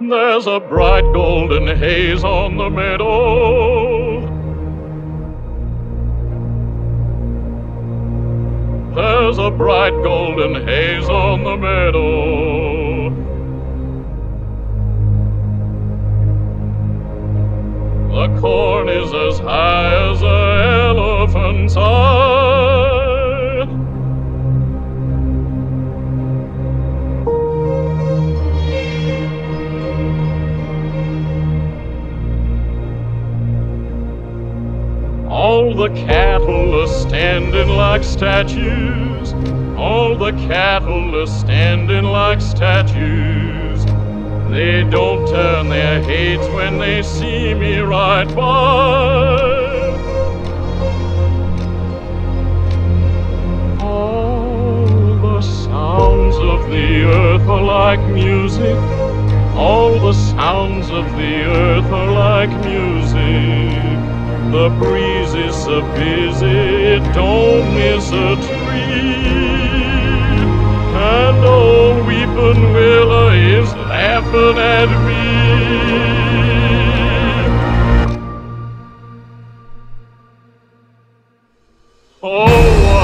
There's a bright golden haze on the meadow. There's a bright golden haze on the meadow. The corn is as high All the cattle are standing like statues. All the cattle are standing like statues. They don't turn their heads when they see me ride by. All the sounds of the earth are like music. All the sounds of the earth are like music. The breeze is so busy, don't miss a tree. And old weeping willow is laughing at me. Oh,